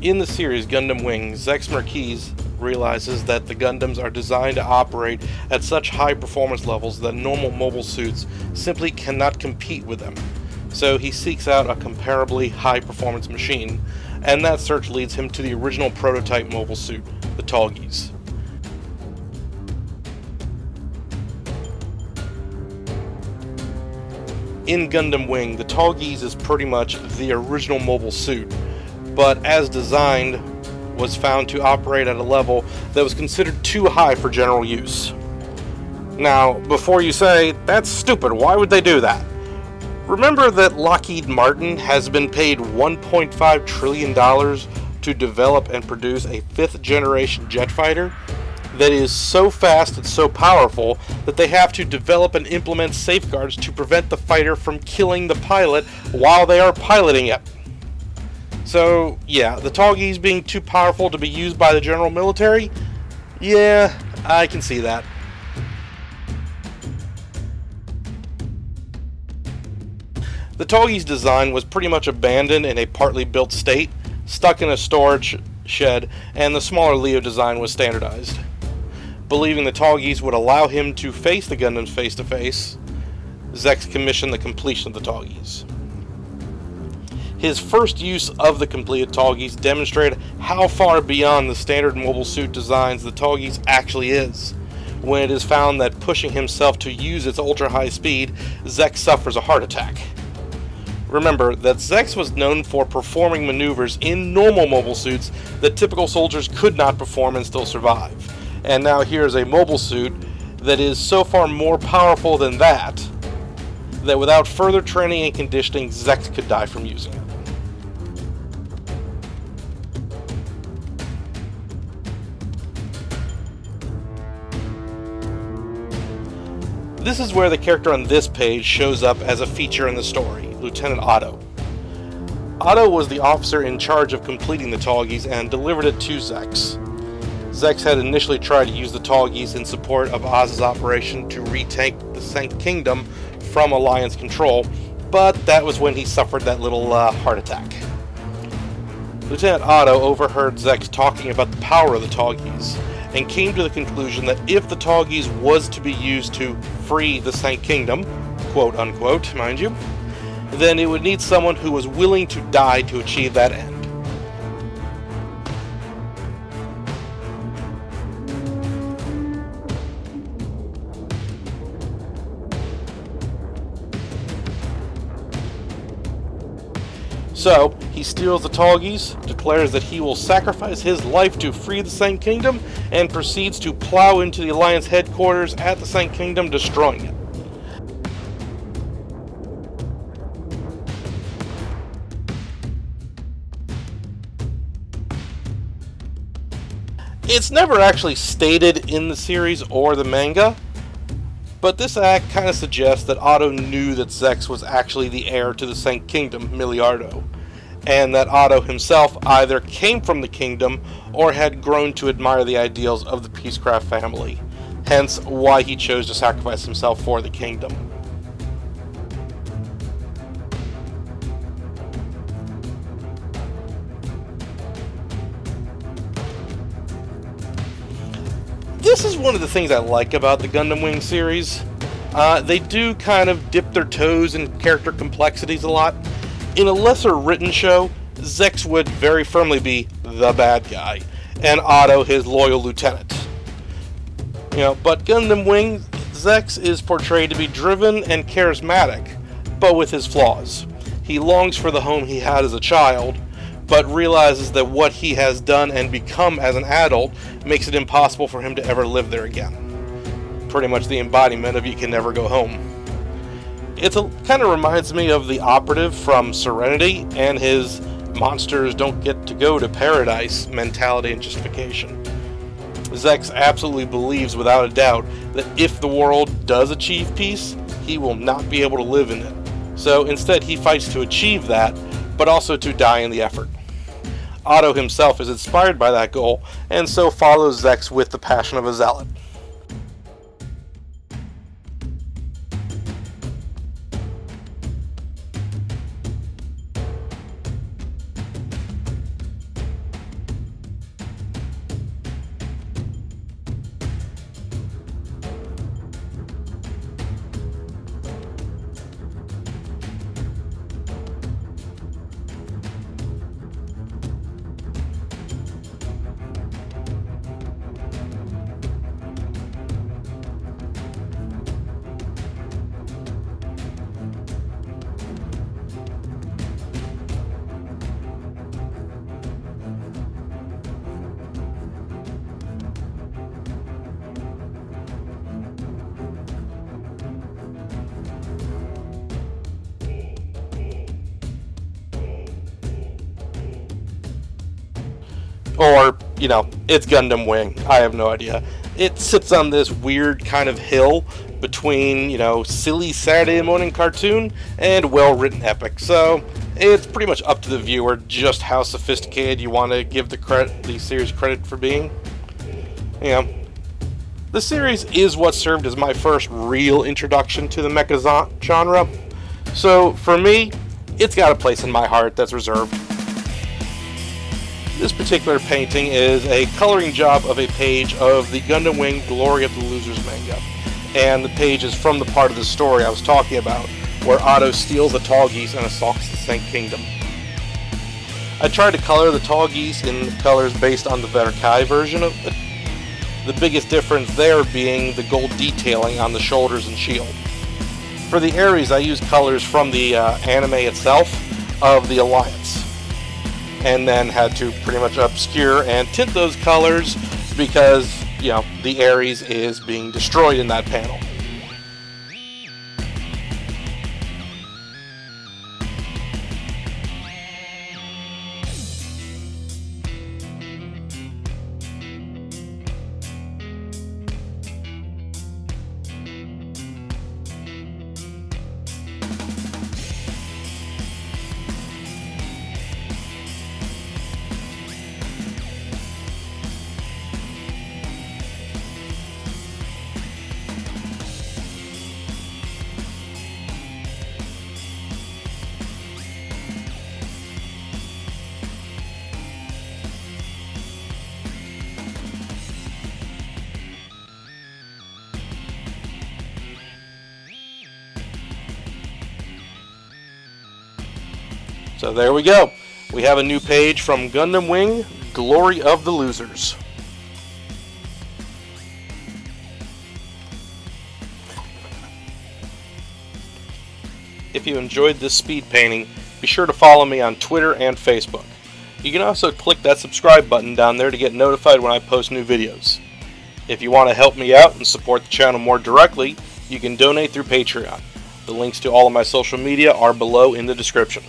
In the series Gundam Wing, Zechs Merquise realizes that the Gundams are designed to operate at such high performance levels that normal mobile suits simply cannot compete with them. So he seeks out a comparably high performance machine, and that search leads him to the original prototype mobile suit, the Tallgeese. In Gundam Wing, the Tallgeese is pretty much the original mobile suit, but as designed, was found to operate at a level that was considered too high for general use. Now, before you say, that's stupid, why would they do that? Remember that Lockheed Martin has been paid $1.5 trillion to develop and produce a fifth generation jet fighter that is so fast and so powerful that they have to develop and implement safeguards to prevent the fighter from killing the pilot while they are piloting it. So, yeah, the Tallgeese being too powerful to be used by the general military? Yeah, I can see that. The Tallgeese design was pretty much abandoned in a partly built state, stuck in a storage shed, and the smaller Leo design was standardized. Believing the Tallgeese would allow him to face the Gundams face to face, Zechs commissioned the completion of the Tallgeese. His first use of the completed Tallgeese demonstrated how far beyond the standard mobile suit designs the Tallgeese actually is. When it is found that pushing himself to use its ultra high speed, Zechs suffers a heart attack. Remember that Zechs was known for performing maneuvers in normal mobile suits that typical soldiers could not perform and still survive. And now here is a mobile suit that is so far more powerful than that, that without further training and conditioning, Zechs could die from using it. This is where the character on this page shows up as a feature in the story, Lieutenant Otto. Otto was the officer in charge of completing the Tallgeese and delivered it to Zechs. Zechs had initially tried to use the Tallgeese in support of Oz's operation to retake the Sanc Kingdom from Alliance control, but that was when he suffered that little uh, heart attack. Lieutenant Otto overheard Zechs talking about the power of the Tallgeese and came to the conclusion that if the Tallgeese was to be used to free the Sanc Kingdom, quote unquote, mind you, then it would need someone who was willing to die to achieve that end. So, he steals the Tallgeese, declares that he will sacrifice his life to free the Sanc Kingdom, and proceeds to plow into the Alliance headquarters at the Sanc Kingdom, destroying it. It's never actually stated in the series or the manga, but this act kind of suggests that Otto knew that Zechs was actually the heir to the Sanc Kingdom, Milliardo, and that Otto himself either came from the kingdom or had grown to admire the ideals of the Peacecraft family, hence why he chose to sacrifice himself for the kingdom. This is one of the things I like about the Gundam Wing series. Uh, they do kind of dip their toes in character complexities a lot. In a lesser written show, Zechs would very firmly be the bad guy, and Otto his loyal lieutenant. You know, but Gundam Wing, Zechs is portrayed to be driven and charismatic, but with his flaws. He longs for the home he had as a child, but realizes that what he has done and become as an adult makes it impossible for him to ever live there again. Pretty much the embodiment of you can never go home. It kind of reminds me of the operative from Serenity and his monsters don't get to go to paradise mentality and justification. Zechs absolutely believes without a doubt that if the world does achieve peace, he will not be able to live in it. So instead, he fights to achieve that, but also to die in the effort. Otto himself is inspired by that goal, and so follows Zechs with the passion of a zealot. Or, you know, it's Gundam Wing. I have no idea. It sits on this weird kind of hill between, you know, silly Saturday morning cartoon and well written epic. So it's pretty much up to the viewer just how sophisticated you want to give the credit the series credit for being. You know, the series is what served as my first real introduction to the mecha genre. So for me, it's got a place in my heart that's reserved. This particular painting is a coloring job of a page of the Gundam Wing Glory of the Losers manga. And the page is from the part of the story I was talking about, where Otto steals the Tallgeese and assaults the Sanc Kingdom. I tried to color the Tallgeese in colors based on the Verkai version of it. The biggest difference there being the gold detailing on the shoulders and shield. For the Aries, I used colors from the uh, anime itself of the Alliance, and then had to pretty much obscure and tint those colors because, you know, the Aries is being destroyed in that panel. So there we go. We have a new page from Gundam Wing, Glory of the Losers. If you enjoyed this speed painting, be sure to follow me on Twitter and Facebook. You can also click that subscribe button down there to get notified when I post new videos. If you want to help me out and support the channel more directly, you can donate through Patreon. The links to all of my social media are below in the description.